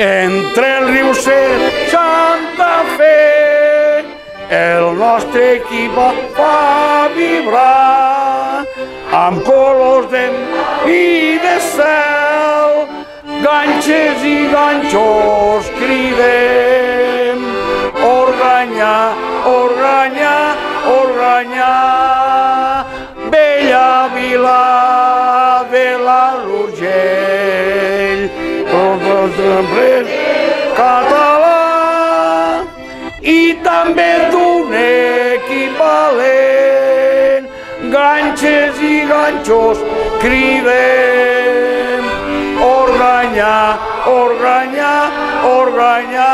Entre el riu Ser Santa Fe el nostre equip fa vibrar. Amb colors de i de cel ganxes i ganxos cridem. Organyà, Organyà, Organyà Bella vila de la l'Urgell català i també d'un equivalent ganxes i ganxos cridem Organyà, Organyà, Organyà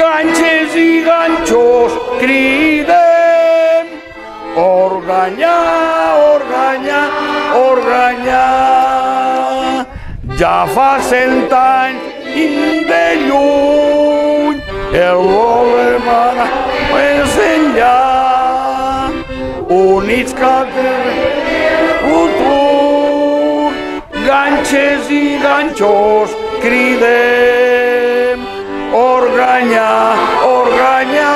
ganxes i ganxos cridem Organyà, Organyà, Organyà ja fa cent anys i de lluny el volem anar més enllà units cap futur ganxes i ganxos cridem. Organyà, Organyà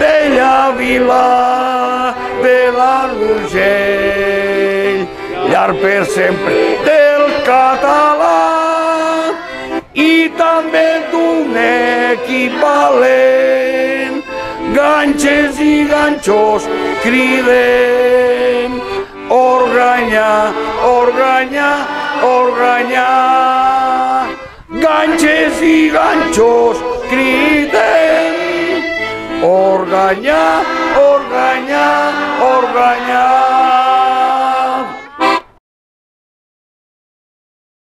Bella vila llar per sempre del català i també d'un equivalent. Ganxes i ganxos cridem Organyà, Organyà, Organyà ganxes i ganxos cridem Organyà, Organyà, Organyà